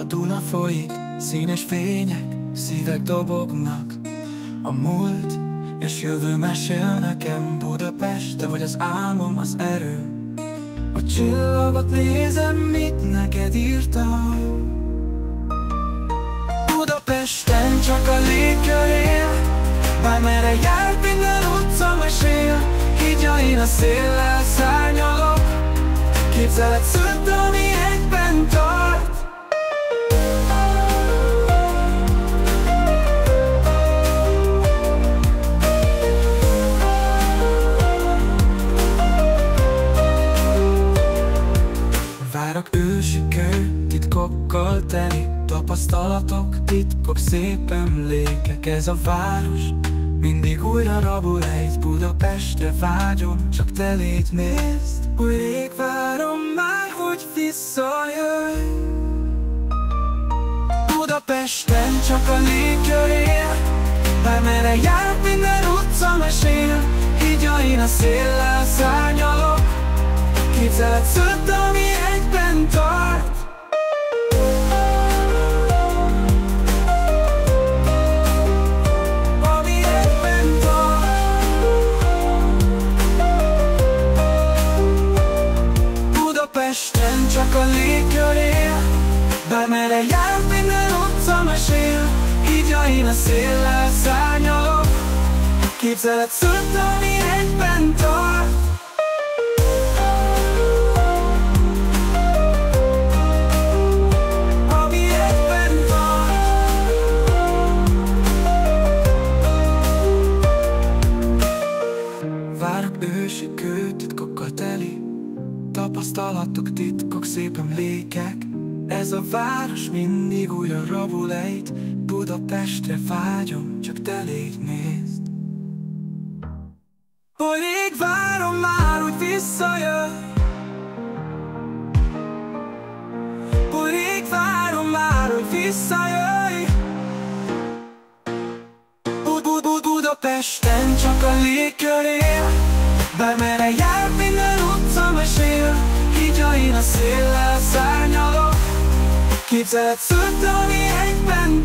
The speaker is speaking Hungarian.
a Duna folyik, színes fények, szívek dobognak. A múlt és jövő mesél nekem Budapest, te vagy az álmom, az erő. A csillagot nézem, mit neked írtam. Budapesten csak a légkör él Bármerre jár, minden utca mesél. Higyain a széllel szárnyalok Képzelet szült, ami Várak ősi kő, titkokkal teli Tapasztalatok, titkok, szép emlékek. Ez a város mindig újra rabul egy Budapestre vágyom, csak te légy nézd. Hogy rég várom már, hogy visszajöjj. Budapesten csak a légkör él Bármerre jár, minden utca mesél. Higyain a széllel szárnyalok Képzelet szőtt, ami a légkör él. Bármerre jár, minden utca mesél Higyain a széllel szárnyalok. Képzelet szőtt, ami egyben tart Várok ősi kő, titkokkal teli Tapasztalatok, titkok, szép emlékek Ez a város mindig újra rabul ejt. Budapestre vágyom, csak te légy nézd. Hogy rég várom már, hogy hogy visszajöjj Bud -bud -bud Budapesten csak a légkör él Bármerre jár, mesél Higyain a széllel szárnyalok. Képzelet szőtt, ami egyben